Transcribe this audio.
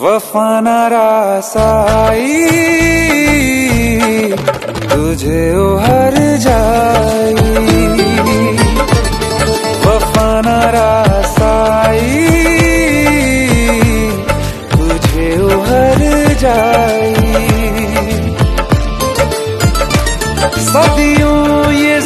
वफाना रासाई। तुझे हर जाई। वफाना रासाई। तुझे हर जाई। सदियों ये